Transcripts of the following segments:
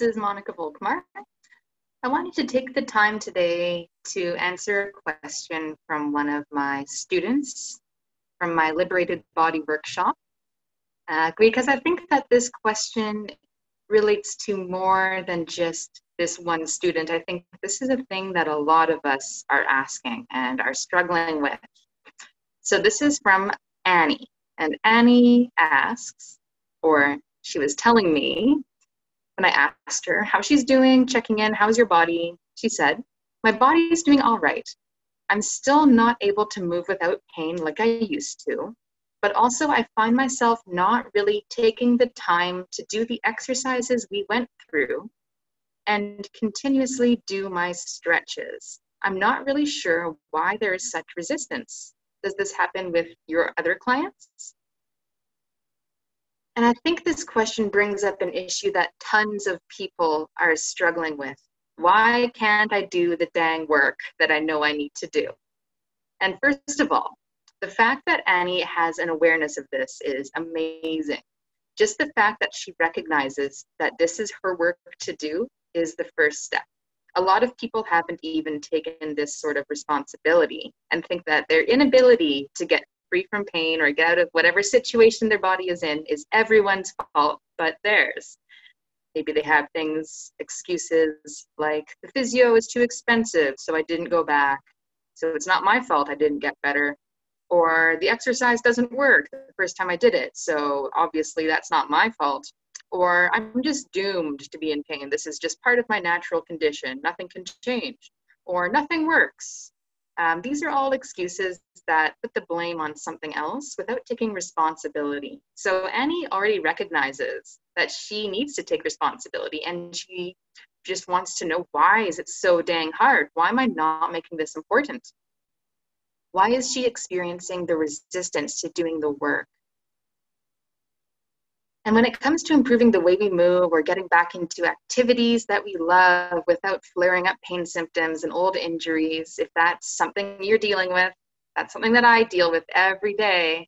This is Monika Volkmar. I wanted to take the time today to answer a question from one of my students from my Liberated Body workshop, uh, because I think that this question relates to more than just this one student. I think this is a thing that a lot of us are asking and are struggling with. So this is from Annie. And Annie asks, or she was telling me when I asked her how she's doing, checking in, how's your body? She said, My body is doing all right. I'm still not able to move without pain like I used to, but also I find myself not really taking the time to do the exercises we went through and continuously do my stretches. I'm not really sure why there is such resistance. Does this happen with your other clients? And I think this question brings up an issue that tons of people are struggling with. Why can't I do the dang work that I know I need to do? And first of all, the fact that Annie has an awareness of this is amazing. Just the fact that she recognizes that this is her work to do is the first step. A lot of people haven't even taken this sort of responsibility and think that their inability to get free from pain or get out of whatever situation their body is in is everyone's fault but theirs. Maybe they have things, excuses like the physio is too expensive, so I didn't go back. So it's not my fault I didn't get better. Or the exercise doesn't work the first time I did it, so obviously that's not my fault. Or I'm just doomed to be in pain. This is just part of my natural condition. Nothing can change. Or nothing works. Um, these are all excuses that put the blame on something else without taking responsibility. So Annie already recognizes that she needs to take responsibility and she just wants to know why is it so dang hard? Why am I not making this important? Why is she experiencing the resistance to doing the work? And when it comes to improving the way we move or getting back into activities that we love without flaring up pain symptoms and old injuries, if that's something you're dealing with, that's something that I deal with every day.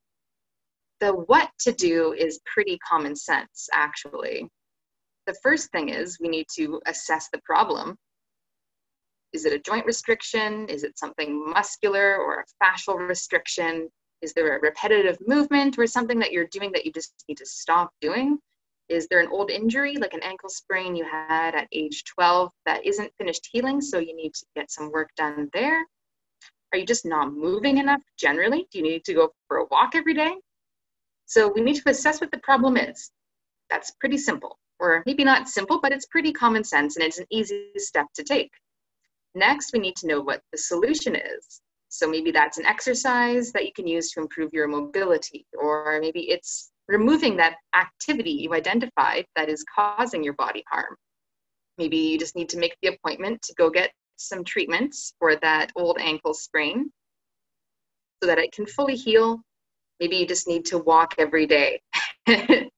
The what to do is pretty common sense, actually. The first thing is we need to assess the problem. Is it a joint restriction? Is it something muscular or a fascial restriction? Is there a repetitive movement or something that you're doing that you just need to stop doing? Is there an old injury, like an ankle sprain you had at age 12 that isn't finished healing, so you need to get some work done there? Are you just not moving enough generally? Do you need to go for a walk every day? So we need to assess what the problem is. That's pretty simple, or maybe not simple, but it's pretty common sense and it's an easy step to take. Next, we need to know what the solution is. So maybe that's an exercise that you can use to improve your mobility, or maybe it's removing that activity you identified that is causing your body harm. Maybe you just need to make the appointment to go get some treatments for that old ankle sprain so that it can fully heal. Maybe you just need to walk every day.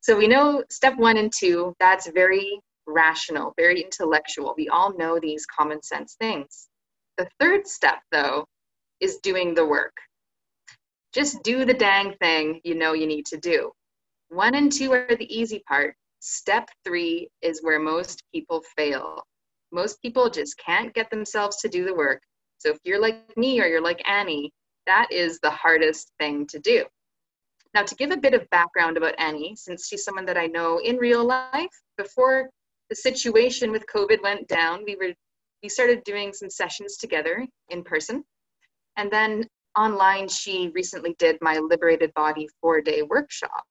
so we know step one and two, that's very rational, very intellectual. We all know these common sense things. The third step, though, is doing the work. Just do the dang thing you know you need to do. One and two are the easy part. Step three is where most people fail. Most people just can't get themselves to do the work. So if you're like me or you're like Annie, that is the hardest thing to do. Now, to give a bit of background about Annie, since she's someone that I know in real life, before the situation with COVID went down, we were we started doing some sessions together in person. And then online, she recently did my Liberated Body four day workshop.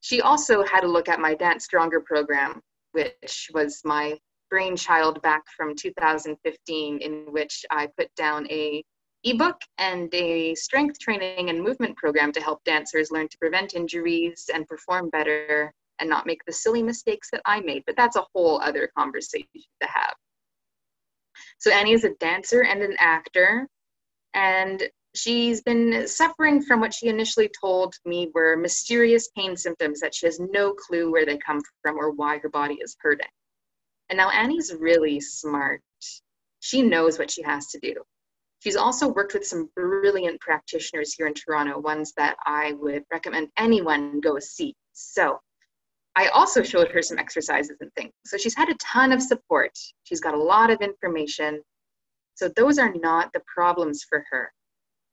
She also had a look at my Dance Stronger program, which was my brainchild back from 2015, in which I put down a ebook and a strength training and movement program to help dancers learn to prevent injuries and perform better and not make the silly mistakes that I made. But that's a whole other conversation to have. So Annie is a dancer and an actor, and she's been suffering from what she initially told me were mysterious pain symptoms that she has no clue where they come from or why her body is hurting. And now Annie's really smart. She knows what she has to do. She's also worked with some brilliant practitioners here in Toronto, ones that I would recommend anyone go see. So I also showed her some exercises and things. So she's had a ton of support. She's got a lot of information. So those are not the problems for her.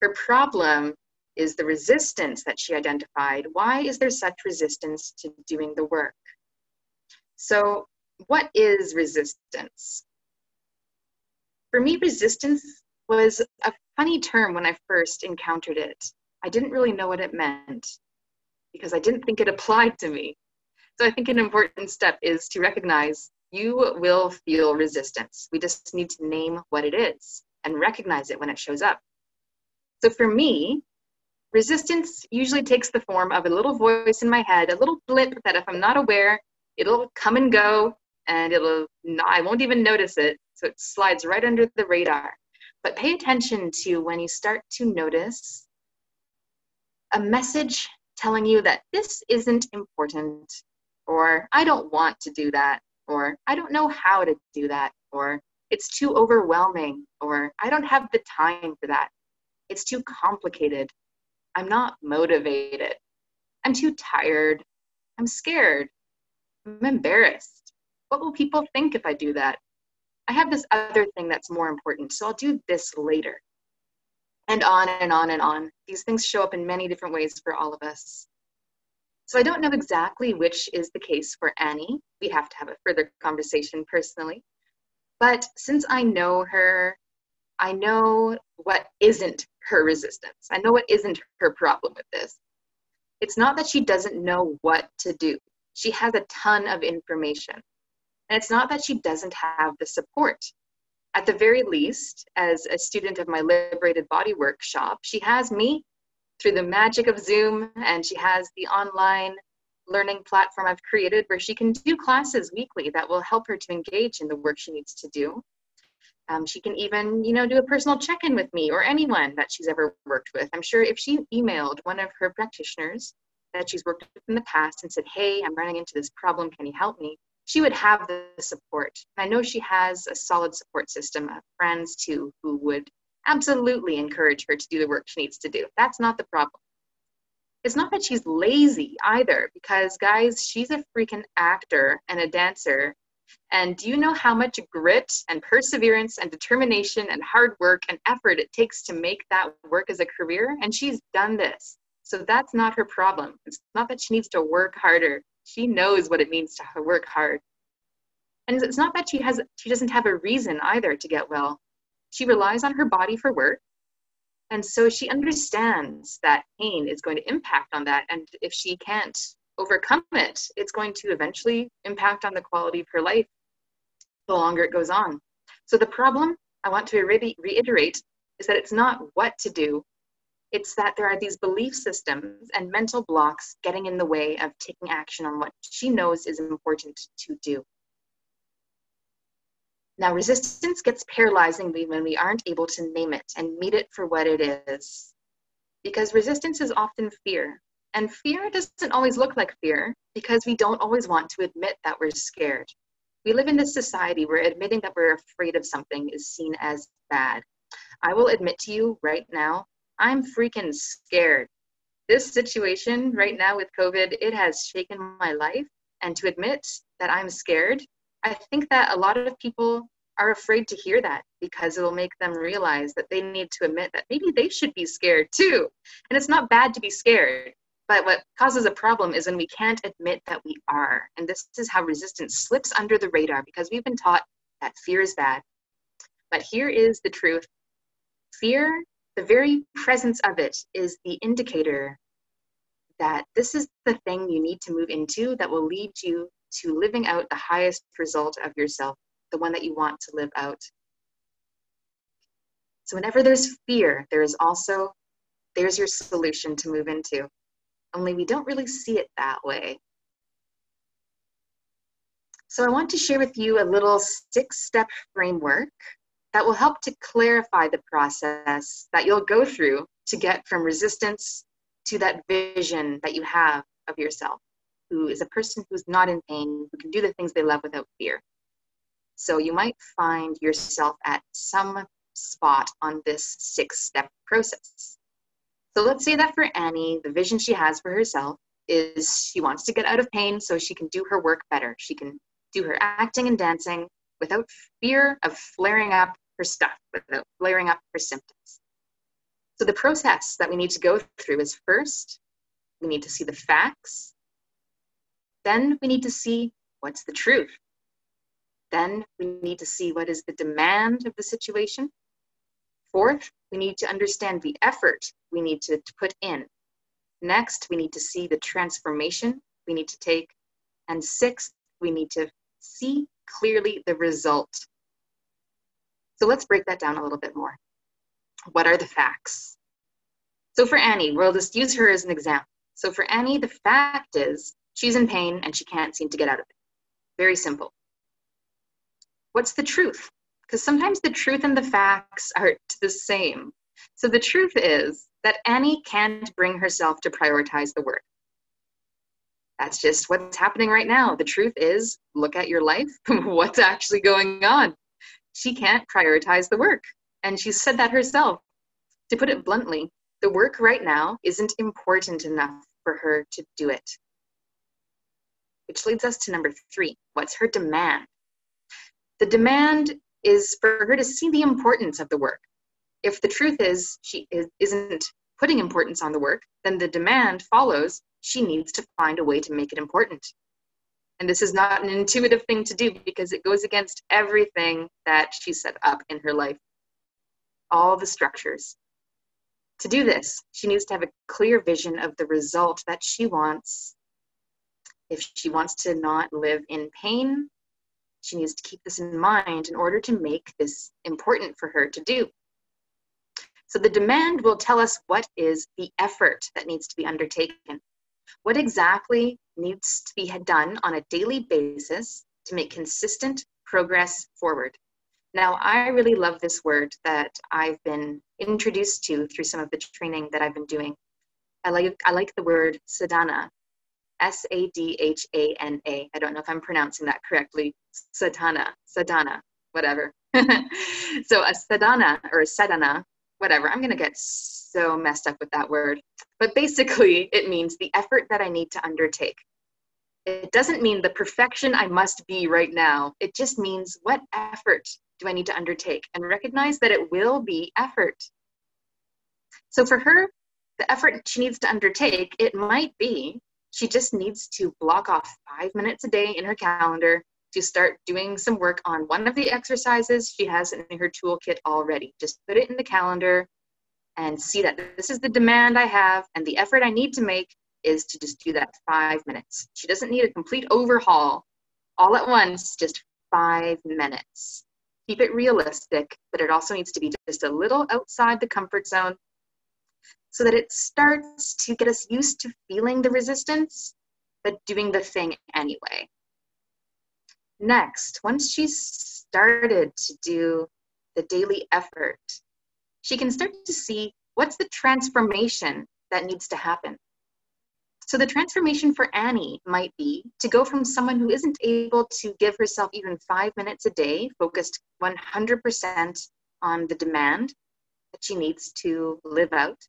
Her problem is the resistance that she identified. Why is there such resistance to doing the work? So, what is resistance? For me, resistance was a funny term when I first encountered it. I didn't really know what it meant because I didn't think it applied to me. So I think an important step is to recognize you will feel resistance. We just need to name what it is and recognize it when it shows up. So for me, resistance usually takes the form of a little voice in my head, a little blip that if I'm not aware, it'll come and go and it'll I won't even notice it. So it slides right under the radar. But pay attention to when you start to notice a message telling you that this isn't important or I don't want to do that, or I don't know how to do that, or it's too overwhelming, or I don't have the time for that. It's too complicated. I'm not motivated. I'm too tired. I'm scared. I'm embarrassed. What will people think if I do that? I have this other thing that's more important, so I'll do this later. And on and on and on. These things show up in many different ways for all of us. So I don't know exactly which is the case for Annie. We have to have a further conversation personally. But since I know her, I know what isn't her resistance. I know what isn't her problem with this. It's not that she doesn't know what to do. She has a ton of information. And it's not that she doesn't have the support. At the very least, as a student of my liberated body workshop, she has me through the magic of Zoom, and she has the online learning platform I've created where she can do classes weekly that will help her to engage in the work she needs to do. Um, she can even, you know, do a personal check-in with me or anyone that she's ever worked with. I'm sure if she emailed one of her practitioners that she's worked with in the past and said, "Hey, I'm running into this problem. Can you help me?" She would have the support. I know she has a solid support system of friends too who would absolutely encourage her to do the work she needs to do. That's not the problem. It's not that she's lazy either, because guys, she's a freaking actor and a dancer. And do you know how much grit and perseverance and determination and hard work and effort it takes to make that work as a career? And she's done this. So that's not her problem. It's not that she needs to work harder. She knows what it means to work hard. And it's not that she has she doesn't have a reason either to get well. She relies on her body for work. And so she understands that pain is going to impact on that. And if she can't overcome it, it's going to eventually impact on the quality of her life the longer it goes on. So the problem I want to re- reiterate is that it's not what to do, it's that there are these belief systems and mental blocks getting in the way of taking action on what she knows is important to do. Now, resistance gets paralyzing when we aren't able to name it and meet it for what it is. Because resistance is often fear. And fear doesn't always look like fear because we don't always want to admit that we're scared. We live in this society where admitting that we're afraid of something is seen as bad. I will admit to you right now, I'm freaking scared. This situation right now with COVID, it has shaken my life. And to admit that I'm scared I think that a lot of people are afraid to hear that because it'll make them realize that they need to admit that maybe they should be scared too. And it's not bad to be scared, but what causes a problem is when we can't admit that we are. And this is how resistance slips under the radar because we've been taught that fear is bad. But here is the truth fear, the very presence of it, is the indicator that this is the thing you need to move into that will lead you to living out the highest result of yourself, the one that you want to live out. So whenever there's fear, there is also there's your solution to move into. Only we don't really see it that way. So I want to share with you a little six-step framework that will help to clarify the process that you'll go through to get from resistance to that vision that you have of yourself who is a person who's not in pain, who can do the things they love without fear. So you might find yourself at some spot on this six step process. So let's say that for Annie, the vision she has for herself is she wants to get out of pain so she can do her work better. She can do her acting and dancing without fear of flaring up her stuff, without flaring up her symptoms. So the process that we need to go through is first, we need to see the facts. Then we need to see what's the truth. Then we need to see what is the demand of the situation. Fourth, we need to understand the effort we need to, put in. Next, we need to see the transformation we need to take. And sixth, we need to see clearly the result. So let's break that down a little bit more. What are the facts? So for Annie, we'll just use her as an example. So for Annie, the fact is she's in pain and she can't seem to get out of it. Very simple. What's the truth? Because sometimes the truth and the facts aren't the same. So the truth is that Annie can't bring herself to prioritize the work. That's just what's happening right now. The truth is, look at your life, what's actually going on. She can't prioritize the work. And she said that herself. To put it bluntly, the work right now isn't important enough for her to do it. Which leads us to number three what's her demand? The demand is for her to see the importance of the work. If the truth is she is, isn't putting importance on the work, then the demand follows she needs to find a way to make it important. And this is not an intuitive thing to do because it goes against everything that she set up in her life, all the structures. To do this, she needs to have a clear vision of the result that she wants. If she wants to not live in pain, she needs to keep this in mind in order to make this important for her to do. So the demand will tell us what is the effort that needs to be undertaken. What exactly needs to be done on a daily basis to make consistent progress forward? Now, I really love this word that I've been introduced to through some of the training that I've been doing. I like, I like the word sadhana, S A D H A N A. I don't know if I'm pronouncing that correctly. Sadhana, sadhana, whatever. so a sadhana or a sadhana, whatever. I'm going to get so messed up with that word. But basically, it means the effort that I need to undertake. It doesn't mean the perfection I must be right now. It just means what effort do I need to undertake and recognize that it will be effort. So for her, the effort she needs to undertake, it might be she just needs to block off five minutes a day in her calendar to start doing some work on one of the exercises she has in her toolkit already. Just put it in the calendar and see that this is the demand I have and the effort I need to make is to just do that five minutes. She doesn't need a complete overhaul all at once, just five minutes. Keep it realistic, but it also needs to be just a little outside the comfort zone so that it starts to get us used to feeling the resistance, but doing the thing anyway. Next, once she's started to do the daily effort, she can start to see what's the transformation that needs to happen. So, the transformation for Annie might be to go from someone who isn't able to give herself even five minutes a day, focused 100% on the demand that she needs to live out,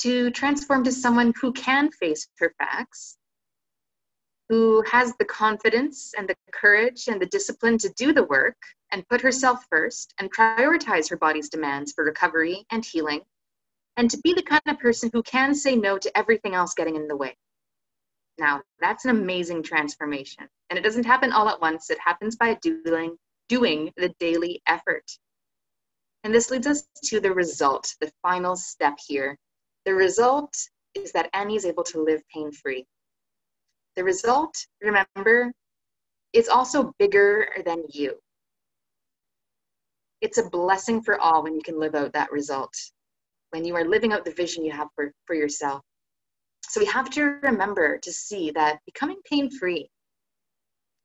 to transform to someone who can face her facts, who has the confidence and the courage and the discipline to do the work and put herself first and prioritize her body's demands for recovery and healing, and to be the kind of person who can say no to everything else getting in the way. Now, that's an amazing transformation. And it doesn't happen all at once, it happens by doing, doing the daily effort. And this leads us to the result, the final step here the result is that Annie is able to live pain free. The result, remember, is also bigger than you. It's a blessing for all when you can live out that result, when you are living out the vision you have for, for yourself. So we have to remember to see that becoming pain free,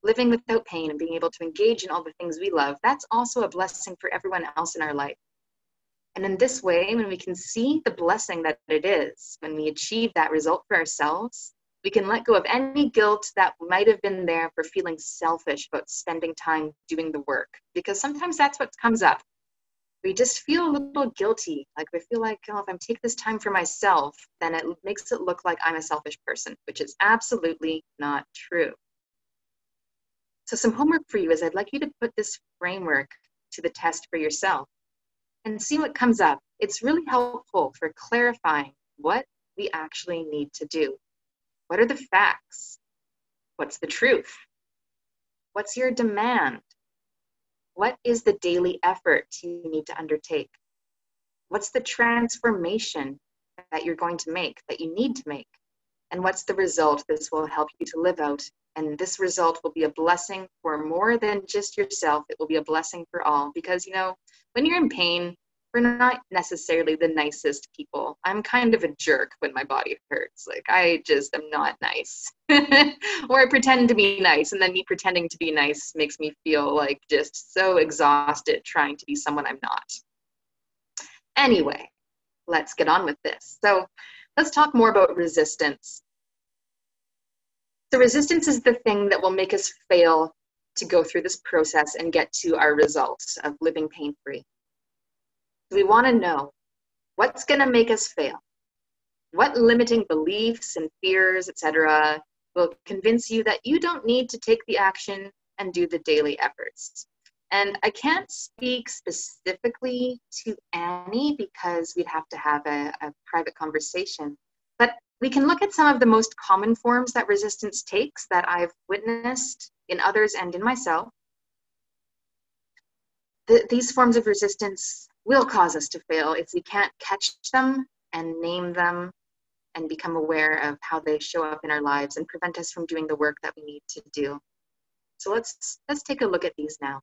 living without pain, and being able to engage in all the things we love, that's also a blessing for everyone else in our life. And in this way, when we can see the blessing that it is, when we achieve that result for ourselves, we can let go of any guilt that might have been there for feeling selfish about spending time doing the work. Because sometimes that's what comes up. we just feel a little guilty. Like we feel like, oh, if I take this time for myself, then it makes it look like I'm a selfish person, which is absolutely not true. So, some homework for you is I'd like you to put this framework to the test for yourself and see what comes up. It's really helpful for clarifying what we actually need to do. What are the facts? What's the truth? What's your demand? What is the daily effort you need to undertake? What's the transformation that you're going to make, that you need to make? And what's the result this will help you to live out? And this result will be a blessing for more than just yourself. It will be a blessing for all. Because, you know, when you're in pain, we're not necessarily the nicest people. I'm kind of a jerk when my body hurts. Like, I just am not nice. or I pretend to be nice, and then me pretending to be nice makes me feel like just so exhausted trying to be someone I'm not. Anyway, let's get on with this. So, let's talk more about resistance. So, resistance is the thing that will make us fail to go through this process and get to our results of living pain free. We want to know what's going to make us fail. What limiting beliefs and fears, etc., will convince you that you don't need to take the action and do the daily efforts. And I can't speak specifically to Annie because we'd have to have a, a, private conversation. We can look at some of the most common forms that resistance takes that I've witnessed in others and in myself. The, these forms of resistance will cause us to fail if we can't catch them and name them and become aware of how they show up in our lives and prevent us from doing the work that we need to do. So let's let's take a look at these now.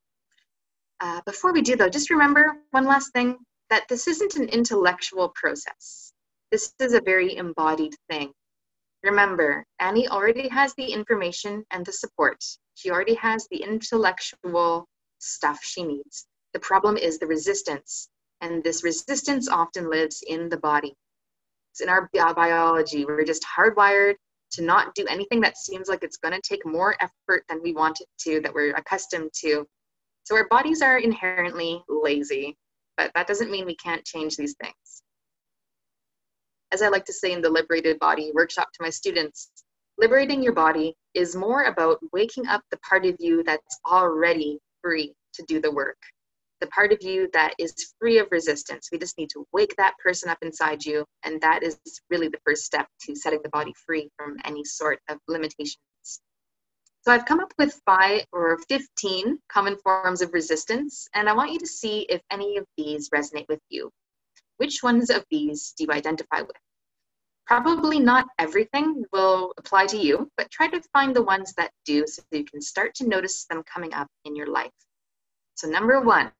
Uh, before we do though, just remember one last thing that this isn't an intellectual process. This is a very embodied thing. Remember, Annie already has the information and the support. She already has the intellectual stuff she needs. The problem is the resistance and this resistance often lives in the body. It's in our biology. We're just hardwired to not do anything that seems like it's going to take more effort than we want it to, that we're accustomed to. So our bodies are inherently lazy, but that doesn't mean we can't change these things. As I like to say in the Liberated Body workshop to my students, liberating your body is more about waking up the part of you that's already free to do the work the part of you that is free of resistance. We just need to wake that person up inside you. And that is really the first step to setting the body free from any sort of limitations. So I've come up with five or 15 common forms of resistance, and I want you to see if any of these resonate with you. Which ones of these do you identify with? Probably not everything will apply to you, but try to find the ones that do so you can start to notice them coming up in your life. So, number one,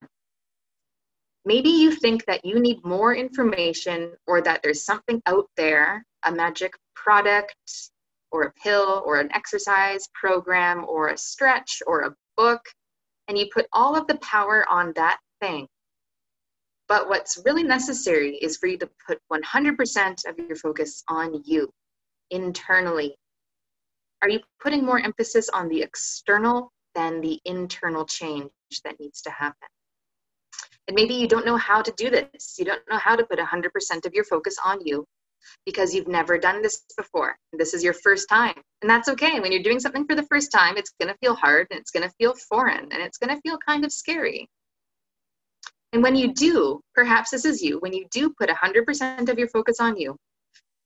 maybe you think that you need more information or that there's something out there, a magic product or a pill or an exercise program or a stretch or a book, and you put all of the power on that thing. But what's really necessary is for you to put 100% of your focus on you internally. Are you putting more emphasis on the external than the internal change that needs to happen? And maybe you don't know how to do this. You don't know how to put 100% of your focus on you because you've never done this before. This is your first time. And that's okay. When you're doing something for the first time, it's going to feel hard and it's going to feel foreign and it's going to feel kind of scary. And when you do, perhaps this is you, when you do put 100% of your focus on you,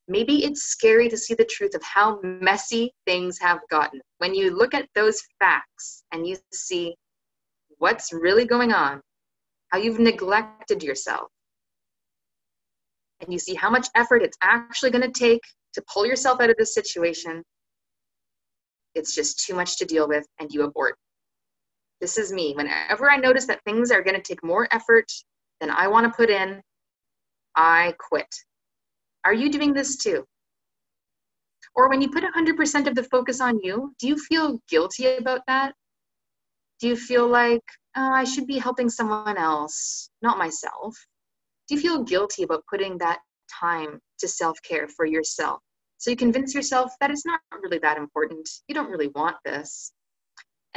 maybe it's scary to see the truth of how messy things have gotten. When you look at those facts and you see what's really going on, how you've neglected yourself. And you see how much effort it's actually going to take to pull yourself out of this situation. It's just too much to deal with, and you abort. This is me. Whenever I notice that things are going to take more effort than I want to put in, I quit. Are you doing this too? Or when you put 100% of the focus on you, do you feel guilty about that? Do you feel like, oh, I should be helping someone else, not myself? Do you feel guilty about putting that time to self care for yourself? So you convince yourself that it's not really that important. You don't really want this.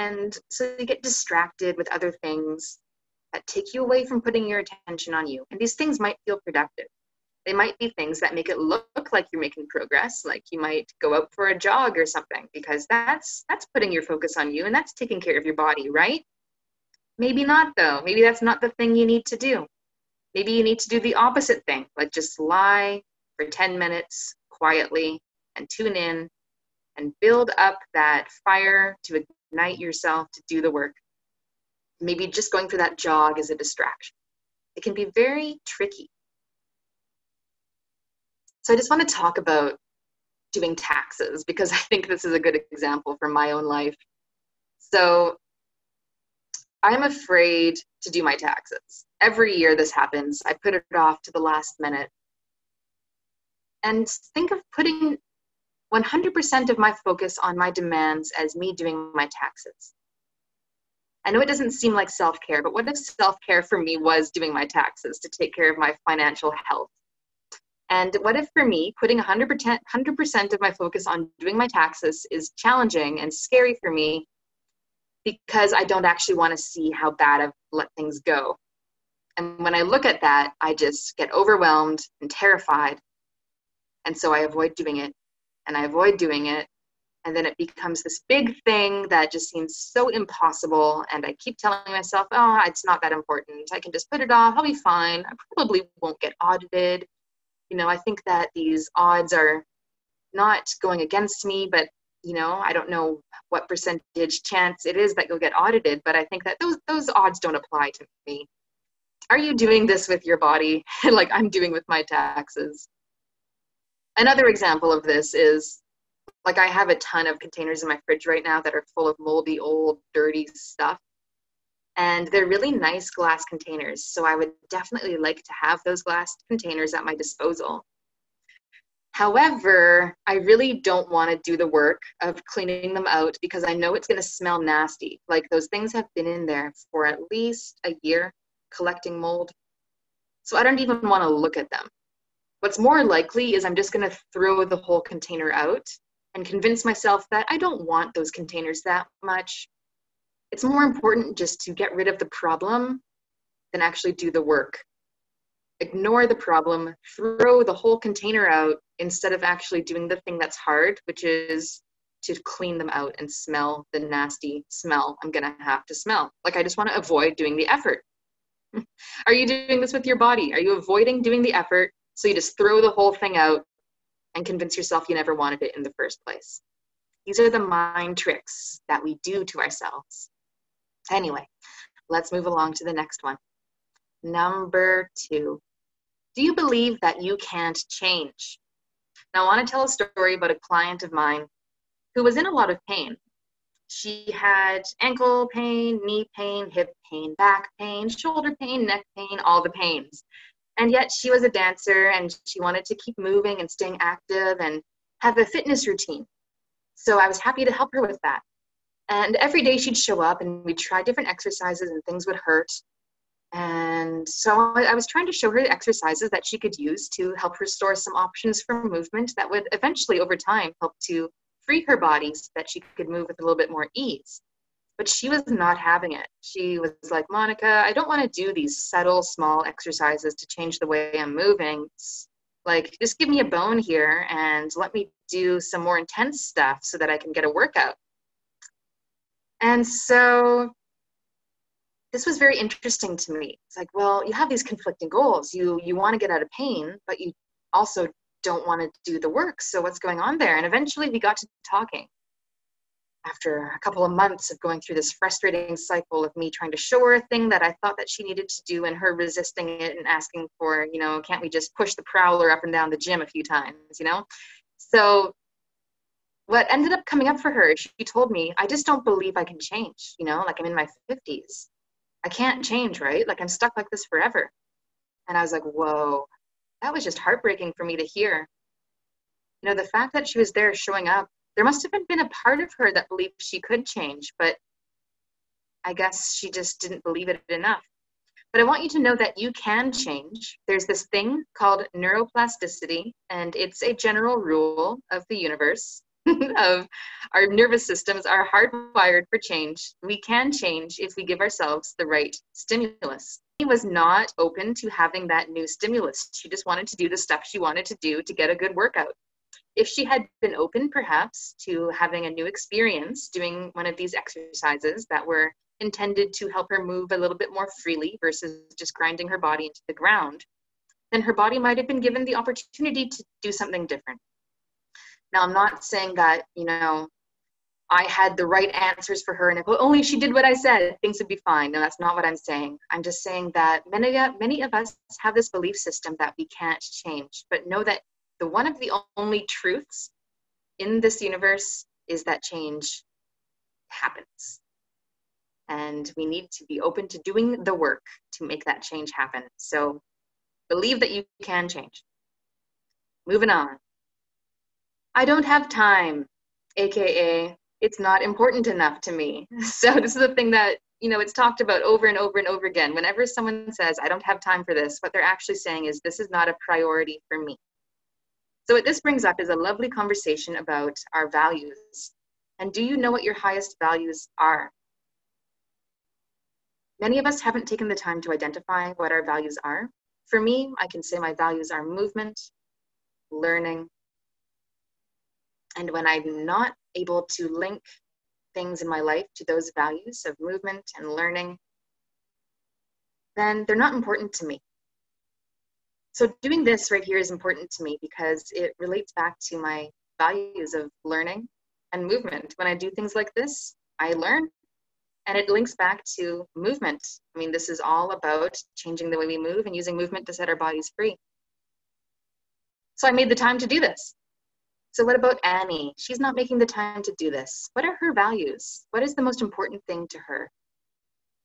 And so you get distracted with other things. that take you away from putting your attention on you. And these things might feel productive. They might be things that make it look like you're making progress, like you might go out for a jog or something, because that's that's putting your focus on you and that's taking care of your body, right? Maybe not though. Maybe that's not the thing you need to do. Maybe you need to do the opposite thing, like just lie for 10 minutes quietly and tune in and build up that fire to ignite yourself to do the work. Maybe just going for that jog is a distraction. It can be very tricky. So I just want to talk about doing taxes because I think this is a good example from my own life. So I'm afraid to do my taxes. Every year this happens. I put it off to the last minute. And think of putting 100% of my focus on my demands as me doing my taxes. I know it doesn't seem like self care, but what if self care for me was doing my taxes to take care of my financial health? And what if for me, putting 100%, 100% of my focus on doing my taxes is challenging and scary for me because I don't actually want to see how bad I've let things go. And when I look at that, I just get overwhelmed and terrified. And so I avoid doing it and I avoid doing it. And then it becomes this big thing that just seems so impossible. And I keep telling myself, oh, it's not that important. I can just put it off. I'll be fine. I probably won't get audited. You know, I think that these odds are not going against me, but you know i don't know what percentage chance it is that you'll get audited but i think that those those odds don't apply to me are you doing this with your body like i'm doing with my taxes another example of this is like i have a ton of containers in my fridge right now that are full of moldy old dirty stuff and they're really nice glass containers so i would definitely like to have those glass containers at my disposal However, I really don't want to do the work of cleaning them out because I know it's going to smell nasty. Like those things have been in there for at least a year collecting mold. So I don't even want to look at them. What's more likely is I'm just going to throw the whole container out and convince myself that I don't want those containers that much. It's more important just to get rid of the problem than actually do the work ignore the problem, throw the whole container out instead of actually doing the thing that's hard, which is to clean them out and smell the nasty smell I'm gonna have to smell. Like I just wanna avoid doing the effort. Are you doing this with your body? Are you avoiding doing the effort so you just throw the whole thing out and convince yourself you never wanted it in the first place? These are the mind tricks that we do to ourselves. Anyway, let's move along to the next one. Number two, do you believe that you can't change? Now, I want to tell a story about a client of mine who was in a lot of pain. She had ankle pain, knee pain, hip pain, back pain, shoulder pain, neck pain, all the pains. And yet she was a dancer and she wanted to keep moving and staying active and have a fitness routine. So I was happy to help her with that. And every day she'd show up and we'd try different exercises and things would hurt. And so I was trying to show her exercises that she could use to help restore some options for movement that would eventually, over time, help to free her body so that she could move with a little bit more ease. But she was not having it. She was like, Monika, I don't want to do these subtle, small exercises to change the way I'm moving. Like, just give me a bone here and let me do some more intense stuff so that I can get a workout. And so this was very interesting to me. It's like, well, you have these conflicting goals. You you want to get out of pain, but you also don't want to do the work. So what's going on there? And eventually we got to talking. After a couple of months of going through this frustrating cycle of me trying to show her a thing that I thought that she needed to do and her resisting it and asking for, you know, can't we just push the prowler up and down the gym a few times, you know? So what ended up coming up for her, she told me, I just don't believe I can change, you know, like I'm in my 50s I can't change, right? Like I'm stuck like this forever. And I was like, whoa, that was just heartbreaking for me to hear. You know, the fact that she was there showing up, there must have been a part of her that believed she could change, but I guess she just didn't believe it enough. But I want you to know that you can change. There's this thing called neuroplasticity, and it's a general rule of the universe of our nervous systems are hardwired for change. We can change if we give ourselves the right stimulus. He was not open to having that new stimulus. She just wanted to do the stuff she wanted to do to get a good workout. If she had been open, perhaps, to having a new experience doing one of these exercises that were intended to help her move a little bit more freely versus just grinding her body into the ground, then her body might have been given the opportunity to do something different. Now, I'm not saying that, you know, I had the right answers for her, and if only she did what I said, things would be fine. No, that's not what I'm saying. I'm just saying that many, many of us have this belief system that we can't change, but know that the one of the only truths in this universe is that change happens. And we need to be open to doing the work to make that change happen. So believe that you can change. Moving on. I don't have time, AKA, it's not important enough to me. So this is the thing that, you know, it's talked about over and over and over again. Whenever someone says, I don't have time for this, what they're actually saying is, this is not a priority for me. So what this brings up is a lovely conversation about our values. And do you know what your highest values are? Many of us haven't taken the time to identify what our values are. For me, I can say my values are movement, learning, and when I'm not able to link things in my life to those values of movement and learning, then they're not important to me. So doing this right here is important to me because it relates back to my values of learning and movement. When I do things like this, I learn and it links back to movement. I mean, this is all about changing the way we move and using movement to set our bodies free. So I made the time to do this. So, what about Annie? She's not making the time to do this. What are her values? What is the most important thing to her?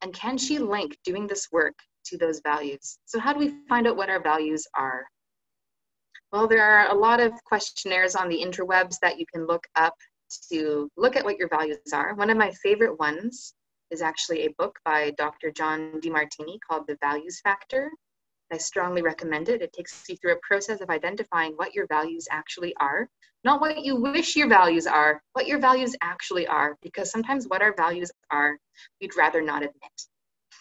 And can she link doing this work to those values? So, how do we find out what our values are? Well, there are a lot of questionnaires on the interwebs that you can look up to look at what your values are. One of my favorite ones is actually a book by Dr. John Demartini called The Values Factor. I strongly recommend it. It takes you through a process of identifying what your values actually are, not what you wish your values are, what your values actually are, because sometimes what our values are, we'd rather not admit,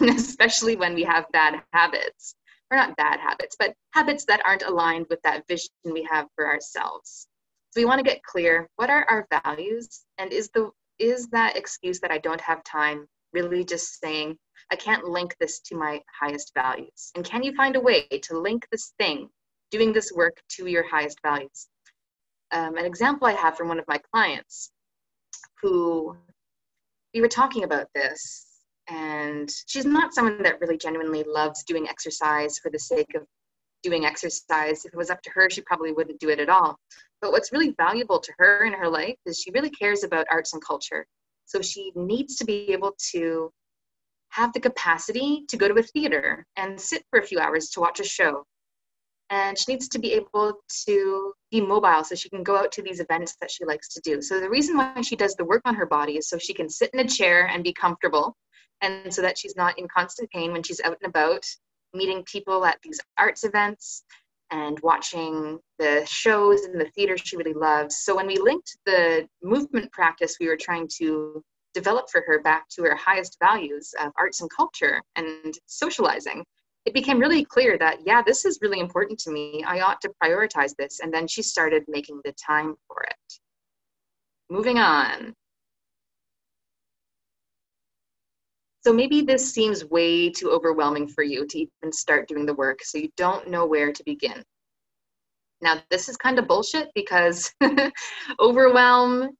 especially when we have bad habits, or not bad habits, but habits that aren't aligned with that vision we have for ourselves. So we want to get clear what are our values, and is the is that excuse that I don't have time really just saying I can't link this to my highest values? And can you find a way to link this thing, doing this work, to your highest values? Um, an example I have from one of my clients who we were talking about this, and she's not someone that really genuinely loves doing exercise for the sake of doing exercise. If it was up to her, she probably wouldn't do it at all. But what's really valuable to her in her life is she really cares about arts and culture. So she needs to be able to have the capacity to go to a theater and sit for a few hours to watch a show. And she needs to be able to be mobile so she can go out to these events that she likes to do. So the reason why she does the work on her body is so she can sit in a chair and be comfortable and so that she's not in constant pain when she's out and about meeting people at these arts events and watching the shows in the theater she really loves. So when we linked the movement practice we were trying to develop for her back to her highest values of arts and culture and socializing, it became really clear that, yeah, this is really important to me. I ought to prioritize this. And then she started making the time for it. Moving on. So maybe this seems way too overwhelming for you to even start doing the work, so you don't know where to begin. Now, this is kind of bullshit because overwhelm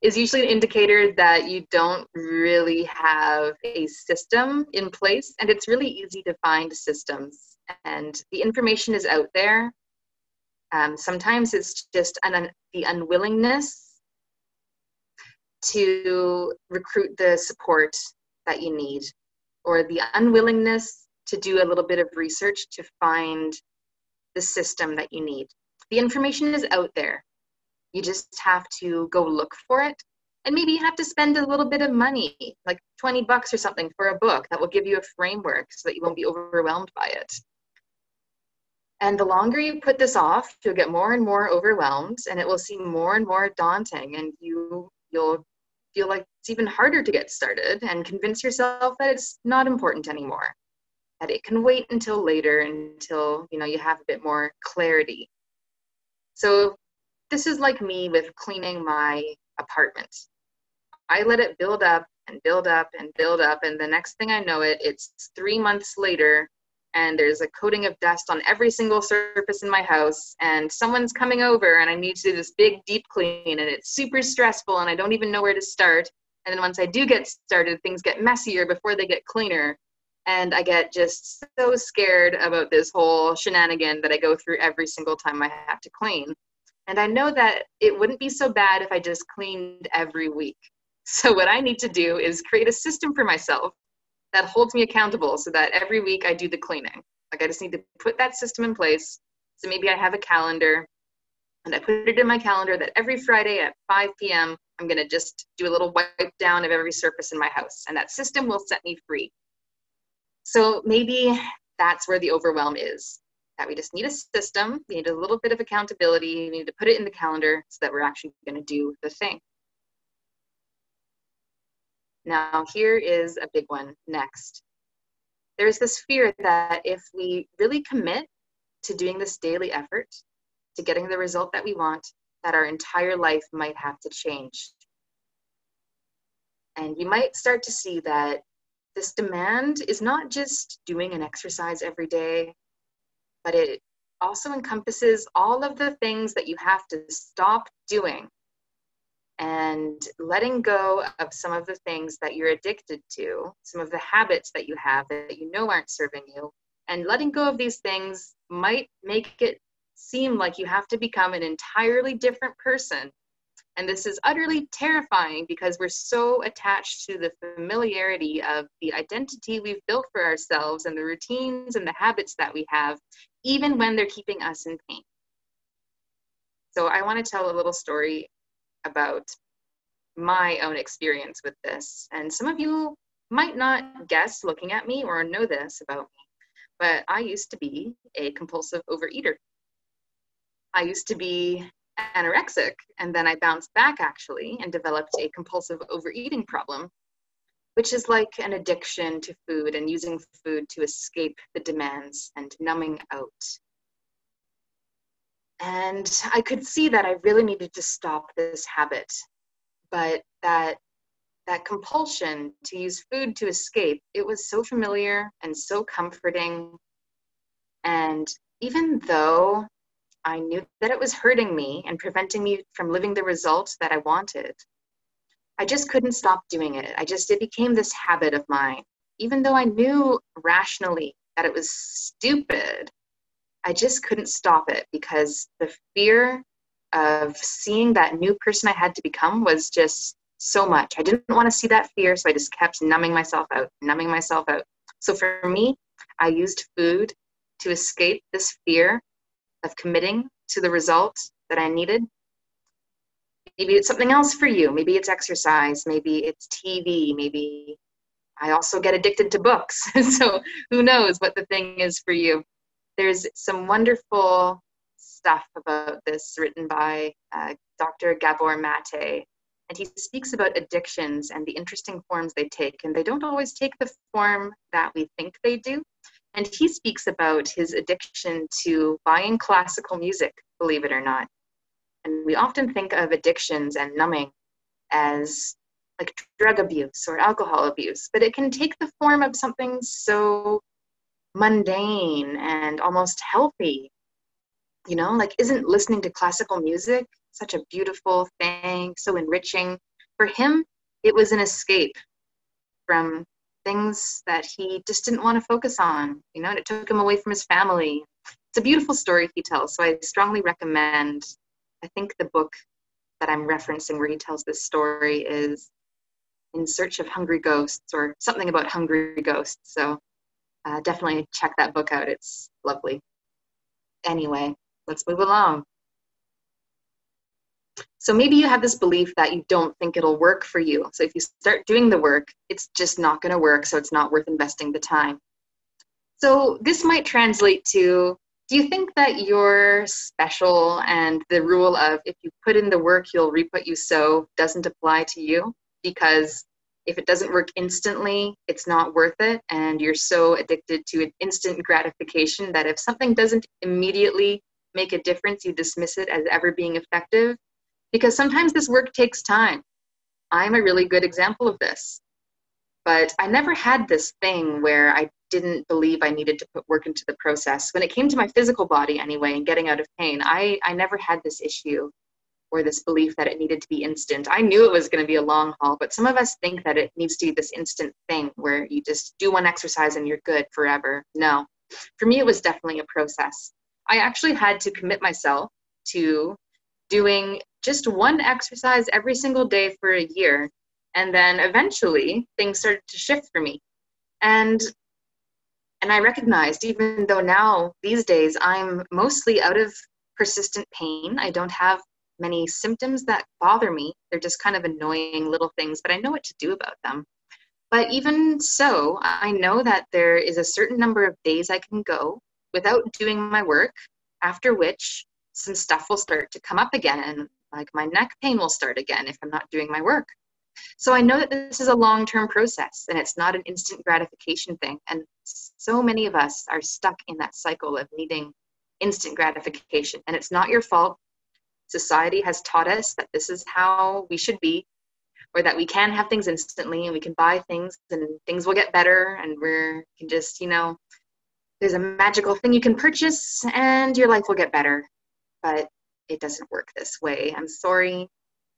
is usually an indicator that you don't really have a system in place, and it's really easy to find systems. And the information is out there. Um, sometimes it's just an, the unwillingness to recruit the support that you need or the unwillingness to do a little bit of research to find the system that you need. The information is out there. You just have to go look for it. And maybe you have to spend a little bit of money, like 20 bucks or something for a book that will give you a framework so that you won't be overwhelmed by it. And the longer you put this off, you'll get more and more overwhelmed and it will seem more and more daunting and you you'll feel like even harder to get started and convince yourself that it's not important anymore. That it can wait until later until, you know, you have a bit more clarity. So this is like me with cleaning my apartment. I let it build up and build up and build up and the next thing I know it it's 3 months later and there's a coating of dust on every single surface in my house and someone's coming over and i need to do this big deep clean and it's super stressful and i don't even know where to start and then once i do get started things get messier before they get cleaner and i get just so scared about this whole shenanigan that i go through every single time i have to clean and i know that it wouldn't be so bad if i just cleaned every week so what i need to do is create a system for myself that holds me accountable so that every week I do the cleaning. Like I just need to put that system in place. So maybe I have a calendar and I put it in my calendar that every Friday at 5 p.m. I'm going to just do a little wipe down of every surface in my house and that system will set me free. So maybe that's where the overwhelm is. That we just need a system, we need a little bit of accountability, we need to put it in the calendar so that we're actually going to do the thing. Now, here is a big one next. There's this fear that if we really commit to doing this daily effort, to getting the result that we want, that our entire life might have to change. And you might start to see that this demand is not just doing an exercise every day, but it also encompasses all of the things that you have to stop doing and letting go of some of the things that you're addicted to, some of the habits that you have that you know aren't serving you, and letting go of these things might make it seem like you have to become an entirely different person. And this is utterly terrifying because we're so attached to the familiarity of the identity we've built for ourselves and the routines and the habits that we have, even when they're keeping us in pain. So, I want to tell a little story about my own experience with this. And some of you might not guess looking at me or know this about me, but I used to be a compulsive overeater. I used to be anorexic, and then I bounced back actually and developed a compulsive overeating problem, which is like an addiction to food and using food to escape the demands and numbing out. And I could see that I really needed to stop this habit, but that that compulsion to use food to escape, it was so familiar and so comforting. And even though I knew that it was hurting me and preventing me from living the results that I wanted, I just couldn't stop doing it. I just, it became this habit of mine. Even though I knew rationally that it was stupid, I just couldn't stop it because the fear of seeing that new person I had to become was just so much. I didn't want to see that fear, so I just kept numbing myself out, numbing myself out. So for me, I used food to escape this fear of committing to the result that I needed. Maybe it's something else for you. Maybe it's exercise. Maybe it's TV. Maybe I also get addicted to books. so who knows what the thing is for you there's some wonderful stuff about this written by uh, Dr. Gabor Mate. And he speaks about addictions and the interesting forms they take. And they don't always take the form that we think they do. And he speaks about his addiction to buying classical music, believe it or not. And we often think of addictions and numbing as like drug abuse or alcohol abuse, but it can take the form of something so mundane and almost healthy you know like isn't listening to classical music such a beautiful thing so enriching for him it was an escape from things that he just didn't want to focus on you know and it took him away from his family it's a beautiful story he tells so i strongly recommend i think the book that i'm referencing where he tells this story is in search of hungry ghosts or something about hungry ghosts so uh, definitely check that book out. It's lovely. Anyway, let's move along. So maybe you have this belief that you don't think it'll work for you. So if you start doing the work, it's just not going to work. So it's not worth investing the time. So this might translate to Do you think that you're special and the rule of if you put in the work, you'll reap what you sow doesn't apply to you? Because if it doesn't work instantly, it's not worth it. And you're so addicted to an instant gratification that if something doesn't immediately make a difference, you dismiss it as ever being effective. Because sometimes this work takes time. I'm a really good example of this. But I never had this thing where I didn't believe I needed to put work into the process. When it came to my physical body, anyway, and getting out of pain, I, I never had this issue or this belief that it needed to be instant. I knew it was going to be a long haul, but some of us think that it needs to be this instant thing where you just do one exercise and you're good forever. No. For me, it was definitely a process. I actually had to commit myself to doing just one exercise every single day for a year. And then eventually things started to shift for me. And and I recognized, even though now these days I'm mostly out of persistent pain, I don't have many symptoms that bother me. They're just kind of annoying little things, but I know what to do about them. But even so, I know that there is a certain number of days I can go without doing my work, after which some stuff will start to come up again, and like my neck pain will start again if I'm not doing my work. So I know that this is a long term process and it's not an instant gratification thing. And so many of us are stuck in that cycle of needing instant gratification. And it's not your fault society has taught us that this is how we should be or that we can have things instantly and we can buy things and things will get better and we can just you know there's a magical thing you can purchase and your life will get better but it doesn't work this way i'm sorry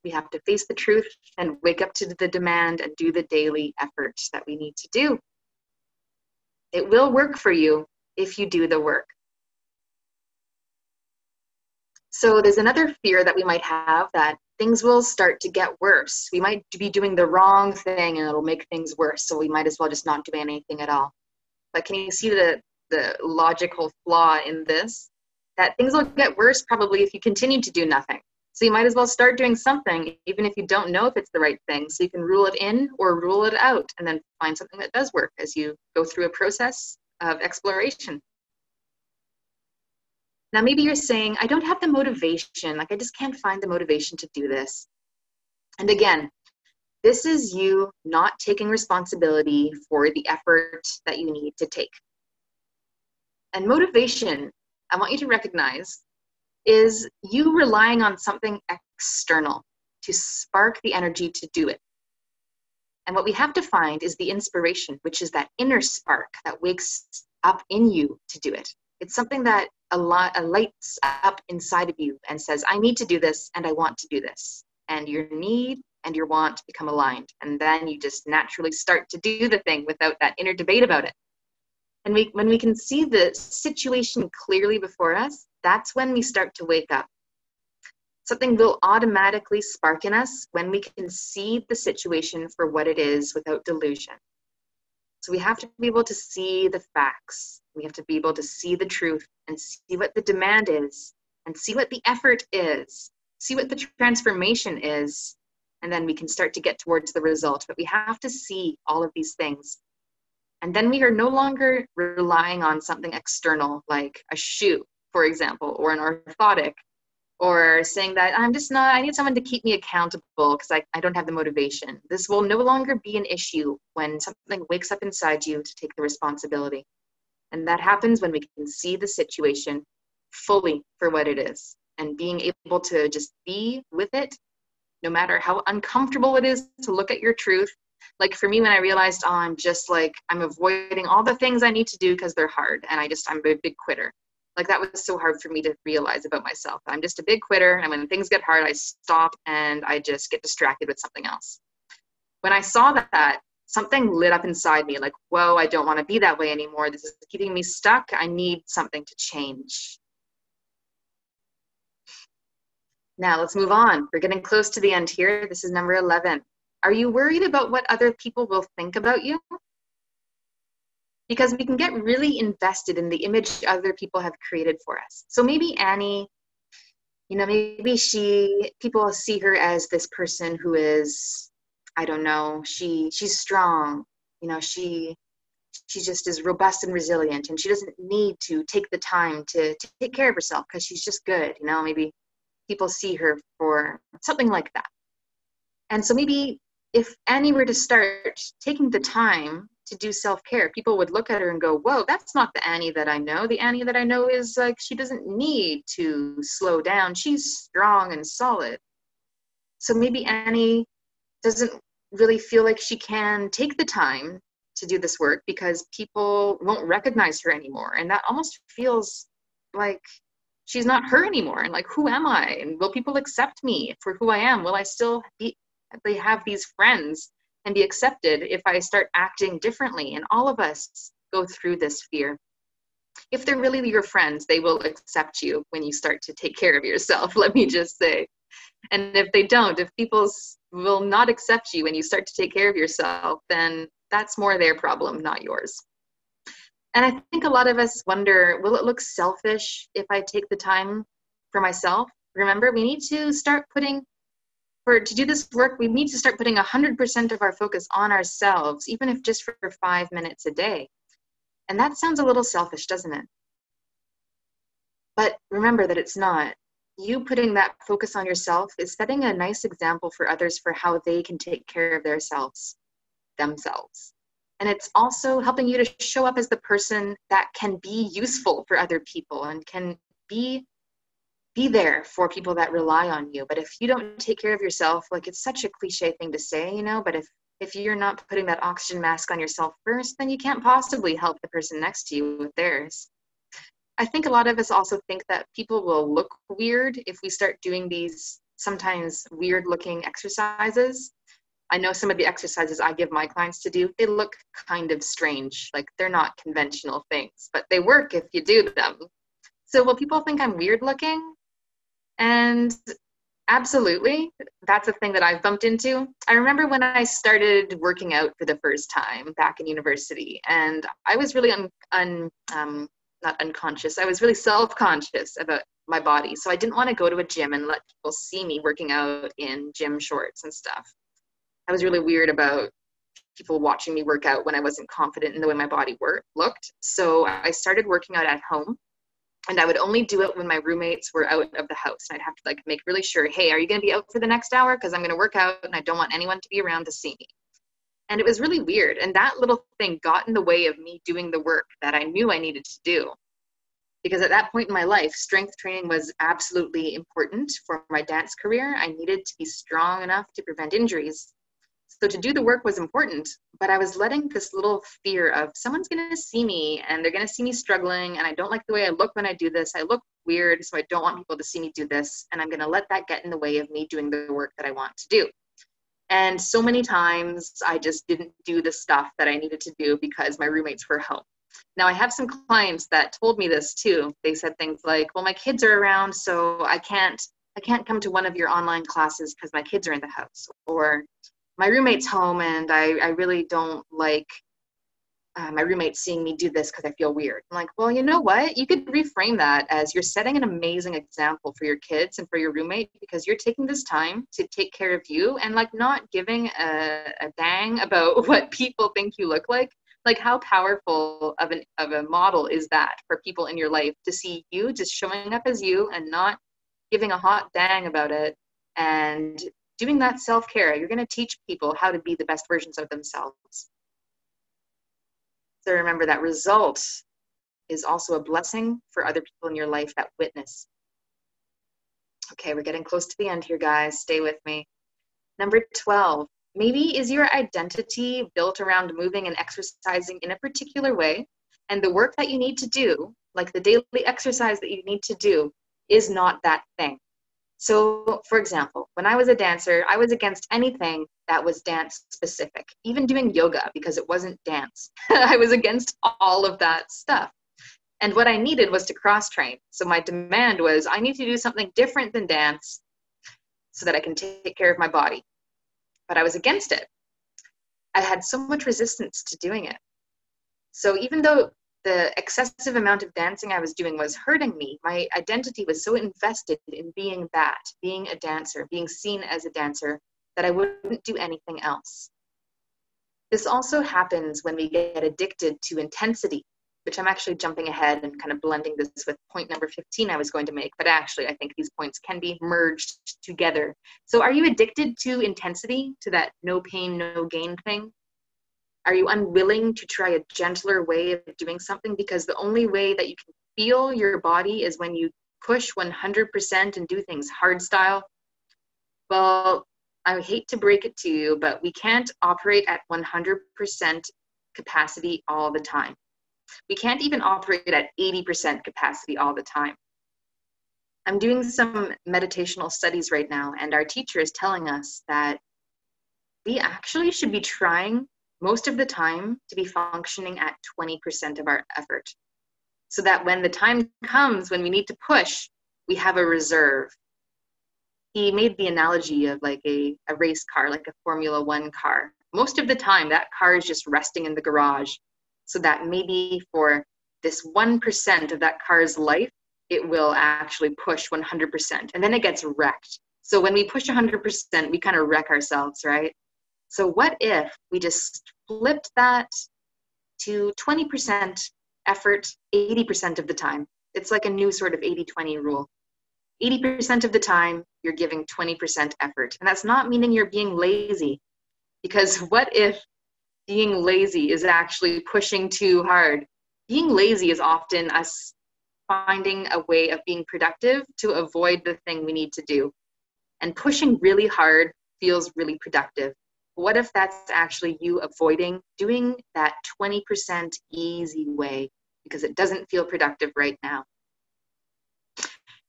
we have to face the truth and wake up to the demand and do the daily efforts that we need to do it will work for you if you do the work so there's another fear that we might have that things will start to get worse. We might be doing the wrong thing and it'll make things worse. So we might as well just not do anything at all. But can you see the, the logical flaw in this? That things will get worse probably if you continue to do nothing. So you might as well start doing something, even if you don't know if it's the right thing. So you can rule it in or rule it out and then find something that does work as you go through a process of exploration. Now, maybe you're saying, I don't have the motivation, like I just can't find the motivation to do this. And again, this is you not taking responsibility for the effort that you need to take. And motivation, I want you to recognize, is you relying on something external to spark the energy to do it. And what we have to find is the inspiration, which is that inner spark that wakes up in you to do it. It's something that a lot a lights up inside of you and says, I need to do this and I want to do this. And your need and your want become aligned. And then you just naturally start to do the thing without that inner debate about it. And we, when we can see the situation clearly before us, that's when we start to wake up. Something will automatically spark in us when we can see the situation for what it is without delusion. So we have to be able to see the facts. We have to be able to see the truth and see what the demand is and see what the effort is, see what the transformation is, and then we can start to get towards the result. But we have to see all of these things. And then we are no longer relying on something external like a shoe, for example, or an orthotic or saying that I'm just not, I need someone to keep me accountable because I, I don't have the motivation. This will no longer be an issue when something wakes up inside you to take the responsibility. And that happens when we can see the situation fully for what it is and being able to just be with it, no matter how uncomfortable it is to look at your truth. Like for me, when I realized, oh, I'm just like, I'm avoiding all the things I need to do because they're hard and I just, I'm a big quitter. Like that was so hard for me to realize about myself. I'm just a big quitter and when things get hard i stop and i just get distracted with something else. When i saw that something lit up inside me like whoa i don't want to be that way anymore. This is keeping me stuck. I need something to change. Now let's move on. We're getting close to the end here. This is number 11 are you worried about what other people will think about you because we can get really invested in the image other people have created for us. So maybe Annie, you know, maybe she people see her as this person who is, I don't know, she she's strong, you know, she she just is robust and resilient and she doesn't need to take the time to, to take care of herself because she's just good you know maybe people see her for something like that and so maybe if annie were to start taking the time to do self-care people would look at her and go whoa that's not the annie that i know. The annie that i know is like she doesn't need to slow down. She's strong and solid. So maybe annie doesn't really feel like she can take the time to do this work because people won't recognize her anymore. And that almost feels like she's not her anymore. And like who am i? And will people accept me for who i am? Will i still be they have these friends and be accepted if i start acting differently and all of us go through this fear if they're really your friends they will accept you when you start to take care of yourself let me just say and if they don't if people will not accept you when you start to take care of yourself then that's more their problem, not yours. And I think a lot of us wonder will it look selfish if I take the time for myself? Remember, we need to start putting, for to do this work, we need to start putting 100% of our focus on ourselves, even if just for five minutes a day. And that sounds a little selfish, doesn't it? But remember that it's not. You putting that focus on yourself is setting a nice example for others for how they can take care of themselves themselves. And it's also helping you to show up as the person that can be useful for other people and can be be there for people that rely on you. But if you don't take care of yourself, like it's such a cliche thing to say, you know, but if if you're not putting that oxygen mask on yourself first, then you can't possibly help the person next to you with theirs. I think a lot of us also think that people will look weird if we start doing these sometimes weird looking exercises I know some of the exercises I give my clients to do, they look kind of strange. Like they're not conventional things, but they work if you do them. So will people think I'm weird looking? And absolutely, that's a thing that I've bumped into. I remember when I started working out for the first time back in university, and I was really un, un um, not unconscious. I was really self-conscious about my body. So I didn't want to go to a gym and let people see me working out in gym shorts and stuff. I was really weird about people watching me work out when I wasn't confident in the way my body looked. So I started working out at home and I would only do it when my roommates were out of the house. And I'd have to like make really sure, hey, are you going to be out for the next hour? Because I'm going to work out and I don't want anyone to be around to see me. And it was really weird. And that little thing got in the way of me doing the work that I knew I needed to do. Because at that point in my life, strength training was absolutely important for my dance career. I needed to be strong enough to prevent injuries. So to do the work was important, but I was letting this little fear of someone's going to see me and they're going to see me struggling and I don't like the way I look when I do this. I look weird, so I don't want people to see me do this. And I'm going to let that get in the way of me doing the work that I want to do. And so many times I just didn't do the stuff that I needed to do because my roommates were home. Now I have some clients that told me this too. They said things like, "Well, my kids are around, so I can't I can't come to one of your online classes because my kids are in the house." Or my roommate's home and I, I really don't like uh, my roommate seeing me do this because I feel weird. I'm like, well, you know what? You could reframe that as you're setting an amazing example for your kids and for your roommate because you're taking this time to take care of you and like not giving a, a dang about what people think you look like. Like how powerful of an of a model is that for people in your life to see you just showing up as you and not giving a hot dang about it and doing that self care, you're going to teach people how to be the best versions of themselves. So remember that result is also a blessing for other people in your life that witness. Okay, we're getting close to the end here, guys. Stay with me. Number 12, maybe is your identity built around moving and exercising in a particular way, and the work that you need to do, like the daily exercise that you need to do, is not that thing. So, for example, when I was a dancer, I was against anything that was dance specific, even doing yoga because it wasn't dance. I was against all of that stuff. And what I needed was to cross train. So, my demand was I need to do something different than dance so that I can take care of my body. But I was against it. I had so much resistance to doing it. So, even though the excessive amount of dancing I was doing was hurting me. My identity was so invested in being that, being a dancer, being seen as a dancer, that I wouldn't do anything else. This also happens when we get addicted to intensity, which I'm actually jumping ahead and kind of blending this with point number 15 I was going to make, but actually I think these points can be merged together. So are you addicted to intensity, to that no pain, no gain thing? Are you unwilling to try a gentler way of doing something? Because the only way that you can feel your body is when you push 100% and do things hard style. Well, I hate to break it to you, but we can't operate at 100% capacity all the time. We can't even operate at 80% capacity all the time. I'm doing some meditational studies right now, and our teacher is telling us that we actually should be trying most of the time to be functioning at 20% of our effort so that when the time comes when we need to push, we have a reserve. He made the analogy of like a, a race car, like a Formula One car. Most of the time, that car is just resting in the garage so that maybe for this 1% of that car's life, it will actually push 100%. And then it gets wrecked. So when we push 100%, we kind of wreck ourselves, right? So what if we just flipped that to 20% effort 80% of the time. It's like a new sort of 80 20 rule. 80% of the time, you're giving 20% effort. And that's not meaning you're being lazy. Because what if being lazy is actually pushing too hard? Being lazy is often us finding a way of being productive to avoid the thing we need to do. And pushing really hard feels really productive. What if that's actually you avoiding doing that 20% easy way because it doesn't feel productive right now?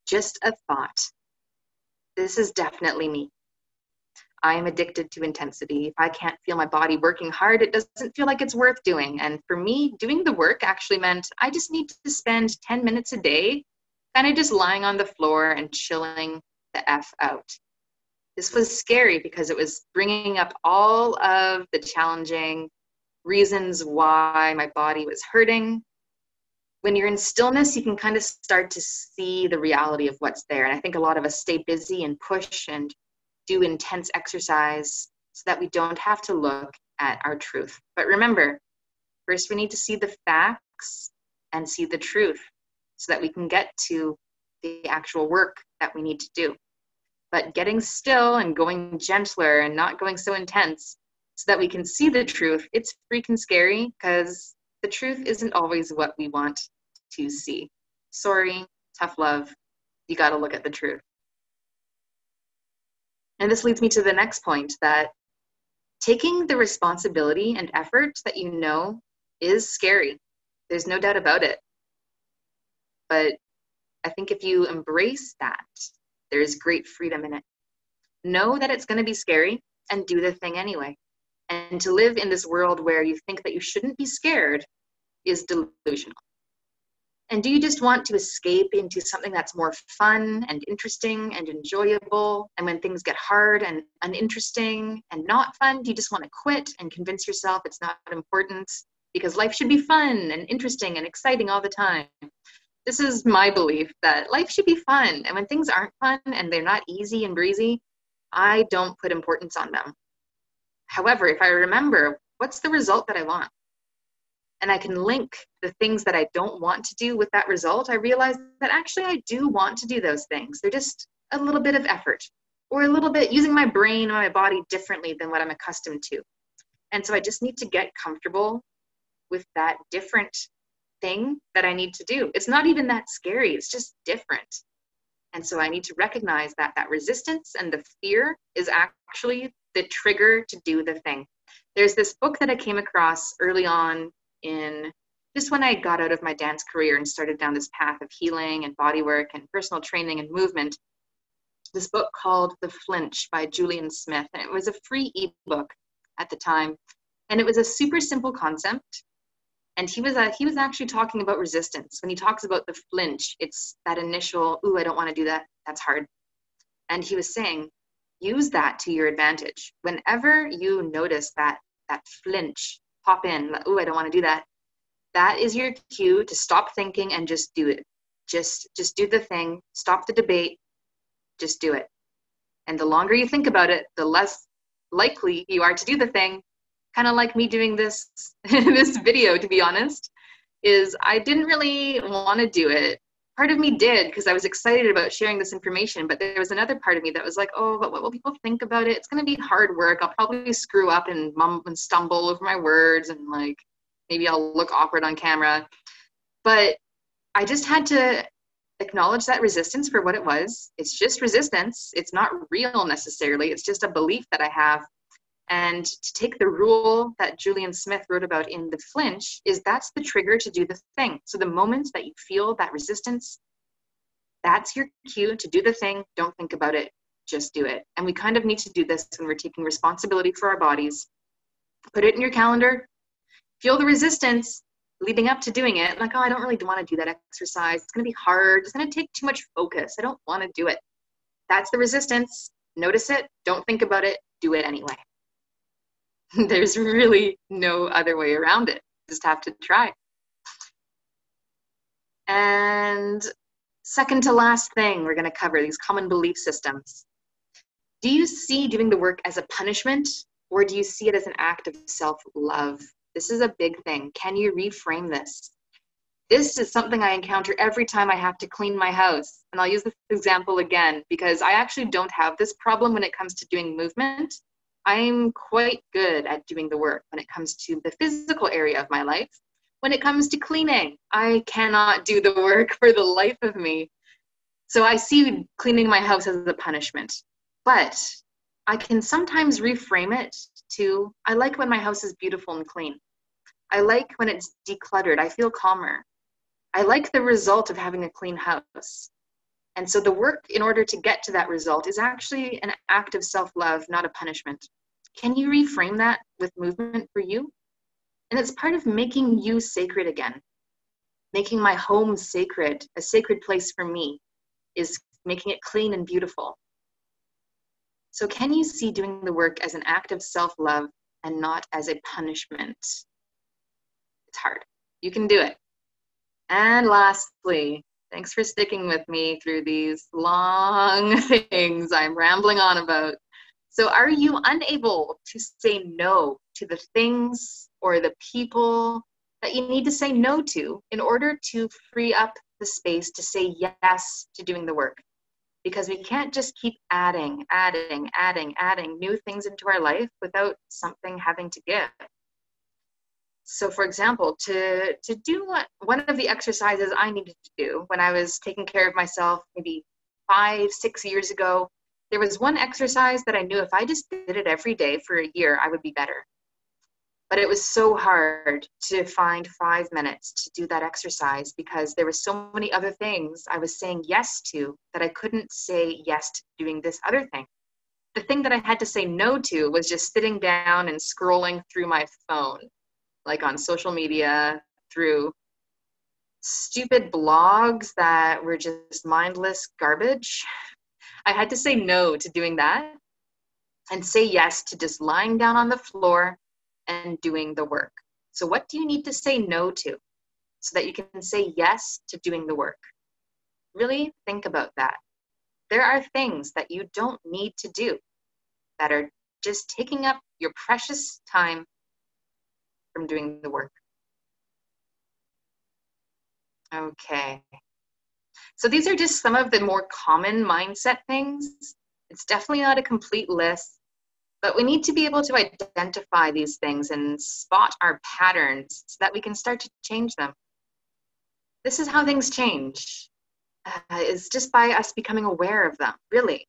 Just a thought. This is definitely me. I am addicted to intensity. If I can't feel my body working hard, it doesn't feel like it's worth doing. And for me, doing the work actually meant I just need to spend 10 minutes a day kind of just lying on the floor and chilling the F out. This was scary because it was bringing up all of the challenging reasons why my body was hurting. When you're in stillness, you can kind of start to see the reality of what's there. And I think a lot of us stay busy and push and do intense exercise so that we don't have to look at our truth. But remember, first we need to see the facts and see the truth so that we can get to the actual work that we need to do but getting still and going gentler and not going so intense so that we can see the truth, it's freaking scary because the truth isn't always what we want to see. Sorry, tough love. You got to look at the truth. And this leads me to the next point that taking the responsibility and effort that you know is scary. There's no doubt about it. But I think if you embrace that there is great freedom in it. Know that it's going to be scary and do the thing anyway. And to live in this world where you think that you shouldn't be scared is delusional. And do you just want to escape into something that's more fun and interesting and enjoyable? And when things get hard and uninteresting and not fun, do you just want to quit and convince yourself it's not important? Because life should be fun and interesting and exciting all the time this is my belief that life should be fun. And when things aren't fun and they're not easy and breezy, I don't put importance on them. However, if I remember what's the result that I want, and I can link the things that I don't want to do with that result, I realize that actually I do want to do those things. They're just a little bit of effort or a little bit using my brain or my body differently than what I'm accustomed to. And so I just need to get comfortable with that different thing that I need to do. It's not even that scary, it's just different. And so I need to recognize that that resistance and the fear is actually the trigger to do the thing. There's this book that I came across early on in just when I got out of my dance career and started down this path of healing and body work and personal training and movement. This book called The Flinch by Julien Smith. And it was a free ebook at the time. And it was a super simple concept and he was uh, he was actually talking about resistance. When he talks about the flinch it's that initial ooh i don't want to do that. That's hard. And he was saying use that to your advantage. Whenever you notice that that flinch pop in ooh i don't want to do that that is your cue to stop thinking and just do it. Just just do the thing. Stop the debate. Just do it. And the longer you think about it the less likely you are to do the thing kind of like me doing this this video to be honest is i didn't really want to do it. Part of me did because i was excited about sharing this information but there was another part of me that was like oh but what will people think about it? It's going to be hard work. I'll probably screw up and mum and stumble over my words and like maybe i'll look awkward on camera. But i just had to acknowledge that resistance for what it was. It's just resistance. It's not real necessarily. It's just a belief that i have and to take the rule that Julien Smith wrote about in The Flinch is that's the trigger to do the thing. So the moment that you feel that resistance, that's your cue to do the thing. Don't think about it, just do it. And we kind of need to do this when we're taking responsibility for our bodies. Put it in your calendar, feel the resistance leading up to doing it. Like, oh, I don't really want to do that exercise. It's going to be hard. It's going to take too much focus. I don't want to do it. That's the resistance. Notice it. Don't think about it. Do it anyway. There's really no other way around it. Just have to try. And second to last thing we're going to cover these common belief systems. Do you see doing the work as a punishment or do you see it as an act of self love? This is a big thing. Can you reframe this? This is something I encounter every time I have to clean my house. And I'll use this example again because I actually don't have this problem when it comes to doing movement. I'm quite good at doing the work when it comes to the physical area of my life. When it comes to cleaning, I cannot do the work for the life of me. So I see cleaning my house as a punishment. But I can sometimes reframe it to I like when my house is beautiful and clean. I like when it's decluttered. I feel calmer. I like the result of having a clean house. And so the work in order to get to that result is actually an act of self love, not a punishment. Can you reframe that with movement for you? And it's part of making you sacred again. Making my home sacred, a sacred place for me, is making it clean and beautiful. So, can you see doing the work as an act of self love and not as a punishment? It's hard. You can do it. And lastly, Thanks for sticking with me through these long things I'm rambling on about. So, are you unable to say no to the things or the people that you need to say no to in order to free up the space to say yes to doing the work? Because we can't just keep adding, adding, adding, adding new things into our life without something having to give so for example to to do what one of the exercises i needed to do when i was taking care of myself maybe five six years ago there was one exercise that i knew if i just did it every day for a year i would be better. But it was so hard to find five minutes to do that exercise because there were so many other things i was saying yes to that i couldn't say yes to doing this other thing. The thing that i had to say no to was just sitting down and scrolling through my phone like on social media through stupid blogs that were just mindless garbage. I had to say no to doing that and say yes to just lying down on the floor and doing the work. So, what do you need to say no to so that you can say yes to doing the work? Really think about that. There are things that you don't need to do that are just taking up your precious time from doing the work. Okay. So these are just some of the more common mindset things. It's definitely not a complete list, but we need to be able to identify these things and spot our patterns so that we can start to change them. This is how things change, uh, is just by us becoming aware of them, really.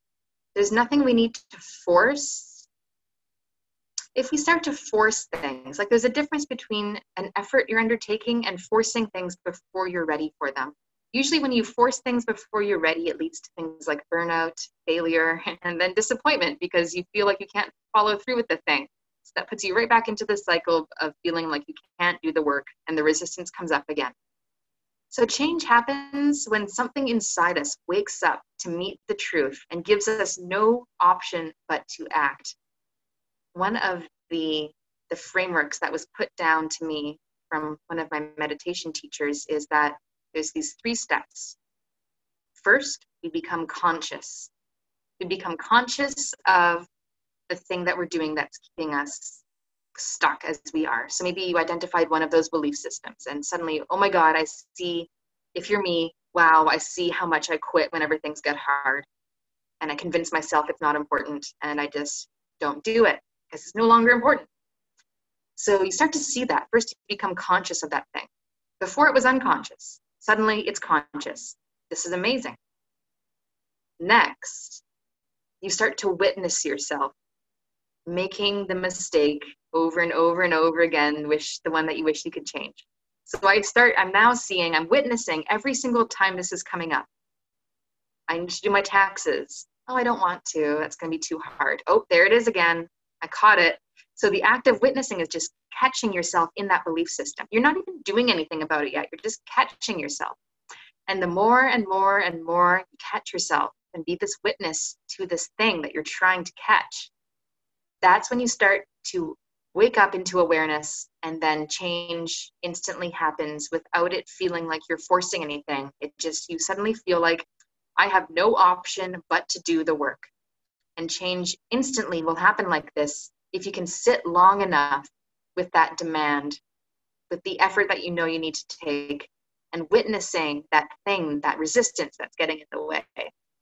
There's nothing we need to force if we start to force things, like there's a difference between an effort you're undertaking and forcing things before you're ready for them. Usually, when you force things before you're ready, it leads to things like burnout, failure, and then disappointment because you feel like you can't follow through with the thing. So that puts you right back into the cycle of feeling like you can't do the work and the resistance comes up again. So, change happens when something inside us wakes up to meet the truth and gives us no option but to act one of the the frameworks that was put down to me from one of my meditation teachers is that there's these three steps. First, we become conscious. We become conscious of the thing that we're doing that's keeping us stuck as we are. So maybe you identified one of those belief systems and suddenly, oh my God, I see, if you're me, wow, I see how much I quit whenever things get hard. And I convince myself it's not important and I just don't do it because it's no longer important. So you start to see that. First, you become conscious of that thing. Before it was unconscious, suddenly it's conscious. This is amazing. Next, you start to witness yourself making the mistake over and over and over again, wish the one that you wish you could change. So I start, I'm now seeing, I'm witnessing every single time this is coming up. I need to do my taxes. Oh, I don't want to. That's going to be too hard. Oh, there it is again. I caught it. So the act of witnessing is just catching yourself in that belief system. You're not even doing anything about it yet. You're just catching yourself. And the more and more and more you catch yourself and be this witness to this thing that you're trying to catch, that's when you start to wake up into awareness and then change instantly happens without it feeling like you're forcing anything. It just, you suddenly feel like I have no option but to do the work. And change instantly will happen like this if you can sit long enough with that demand, with the effort that you know you need to take, and witnessing that thing, that resistance that's getting in the way.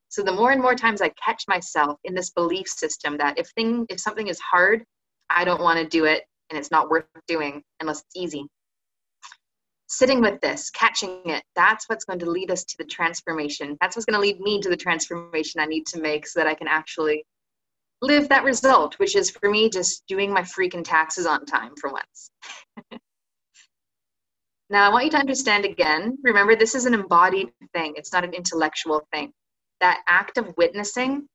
So the more and more times I catch myself in this belief system that if thing if something is hard, I don't want to do it and it's not worth doing unless it's easy. Sitting with this, catching it, that's what's going to lead us to the transformation. That's what's going to lead me to the transformation I need to make so that I can actually live that result, which is for me just doing my freaking taxes on time for once. now, I want you to understand again remember, this is an embodied thing, it's not an intellectual thing. That act of witnessing,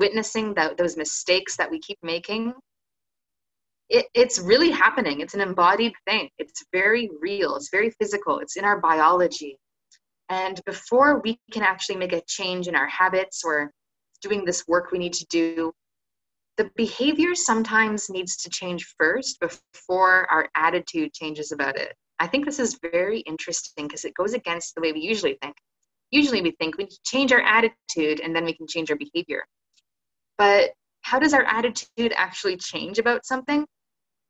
witnessing the, those mistakes that we keep making, it, it's really happening. It's an embodied thing. It's very real. It's very physical. It's in our biology. And before we can actually make a change in our habits or doing this work we need to do, the behavior sometimes needs to change first before our attitude changes about it. I think this is very interesting because it goes against the way we usually think. Usually we think we change our attitude and then we can change our behavior. But how does our attitude actually change about something?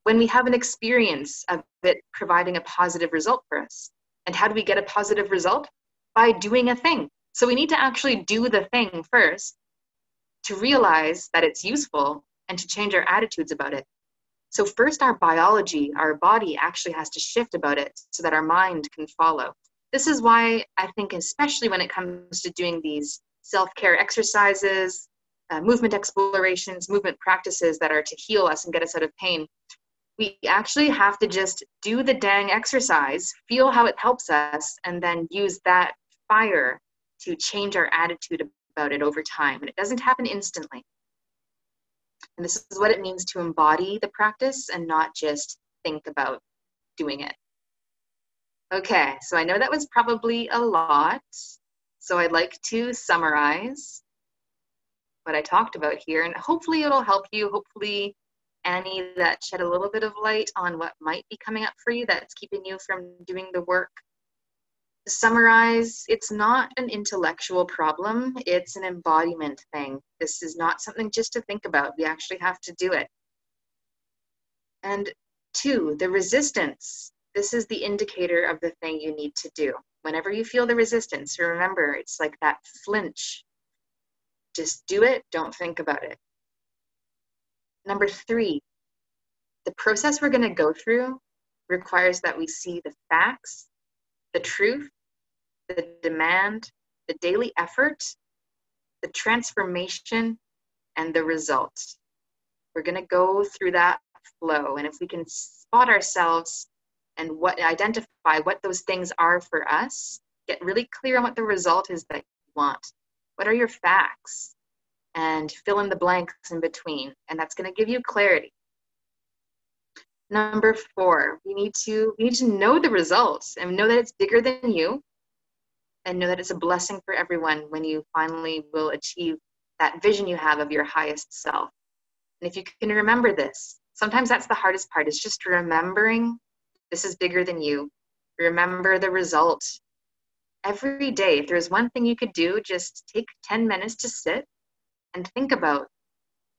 When we have an experience of it providing a positive result for us. And how do we get a positive result? By doing a thing. So we need to actually do the thing first to realize that it's useful and to change our attitudes about it. So, first, our biology, our body actually has to shift about it so that our mind can follow. This is why I think, especially when it comes to doing these self care exercises, uh, movement explorations, movement practices that are to heal us and get us out of pain, we actually have to just do the dang exercise, feel how it helps us, and then use that fire to change our attitude about it over time. And it doesn't happen instantly. And this is what it means to embody the practice and not just think about doing it. Okay, so I know that was probably a lot. So I'd like to summarize what I talked about here, and hopefully it'll help you. Hopefully, Annie, that shed a little bit of light on what might be coming up for you that's keeping you from doing the work to summarize, it's not an intellectual problem, it's an embodiment thing. This is not something just to think about, we actually have to do it. And two, the resistance. This is the indicator of the thing you need to do. Whenever you feel the resistance, remember it's like that flinch. Just do it, don't think about it. Number three, the process we're going to go through requires that we see the facts, the truth, the demand, the daily effort, the transformation, and the results. We're going to go through that flow. And if we can spot ourselves and what identify what those things are for us, get really clear on what the result is that you want. What are your facts? And fill in the blanks in between. And that's going to give you clarity. Number four, we need to we need to know the results and know that it's bigger than you and know that it's a blessing for everyone when you finally will achieve that vision you have of your highest self. And if you can remember this, sometimes that's the hardest part, is just remembering this is bigger than you. Remember the result. Every day, if there's one thing you could do, just take 10 minutes to sit and think about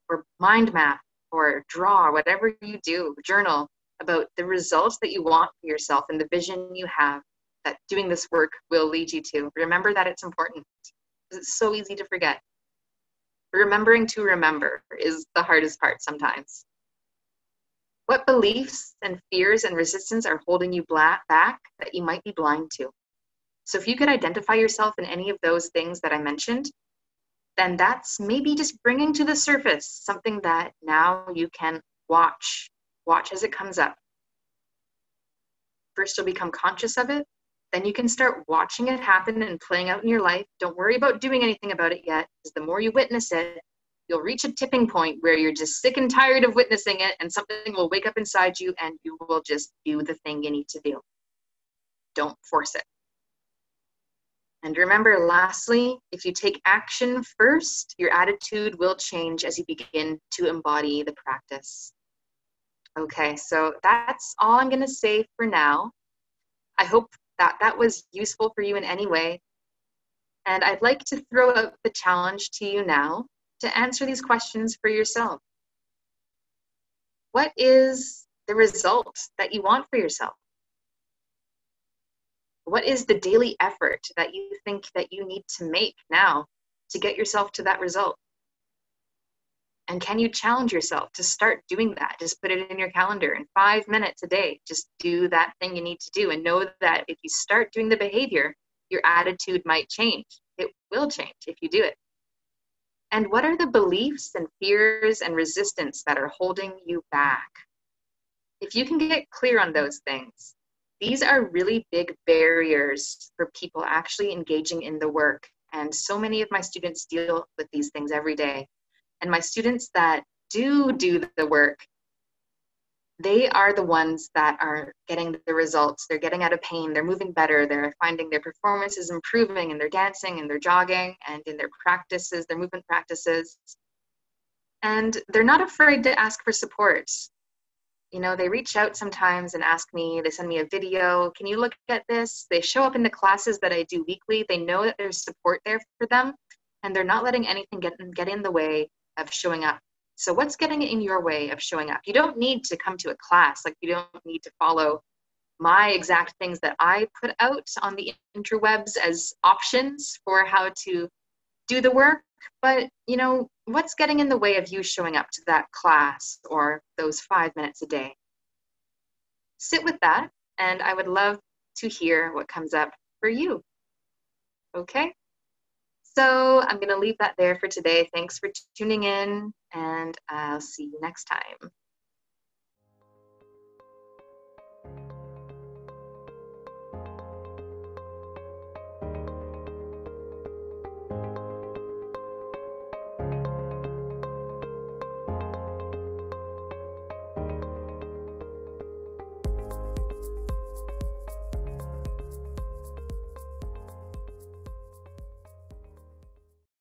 or mind map or draw, whatever you do, journal about the results that you want for yourself and the vision you have that doing this work will lead you to. Remember that it's important because it's so easy to forget. Remembering to remember is the hardest part sometimes. What beliefs and fears and resistance are holding you back that you might be blind to? So, if you could identify yourself in any of those things that I mentioned, then that's maybe just bringing to the surface something that now you can watch. Watch as it comes up. First, you'll become conscious of it. Then you can start watching it happen and playing out in your life. Don't worry about doing anything about it yet, because the more you witness it, you'll reach a tipping point where you're just sick and tired of witnessing it, and something will wake up inside you and you will just do the thing you need to do. Don't force it. And remember, lastly, if you take action first, your attitude will change as you begin to embody the practice. Okay, so that's all I'm going to say for now. I hope that that was useful for you in any way. And I'd like to throw out the challenge to you now to answer these questions for yourself. What is the result that you want for yourself? What is the daily effort that you think that you need to make now to get yourself to that result? And can you challenge yourself to start doing that? Just put it in your calendar in five minutes a day. Just do that thing you need to do and know that if you start doing the behavior, your attitude might change. It will change if you do it. And what are the beliefs and fears and resistance that are holding you back? If you can get clear on those things, these are really big barriers for people actually engaging in the work. And so many of my students deal with these things every day. And my students that do do the work, they are the ones that are getting the results. They're getting out of pain, they're moving better, they're finding their performance is improving in their dancing and their jogging and in their practices, their movement practices. And they're not afraid to ask for support you know they reach out sometimes and ask me they send me a video can you look at this? They show up in the classes that i do weekly they know that there's support there for them and they're not letting anything get, get in the way of showing up. So what's getting in your way of showing up? You don't need to come to a class like you don't need to follow my exact things that i put out on the interwebs as options for how to do the work but you know what's getting in the way of you showing up to that class or those five minutes a day? Sit with that, and I would love to hear what comes up for you. Okay? So I'm going to leave that there for today. Thanks for tuning in, and I'll see you next time.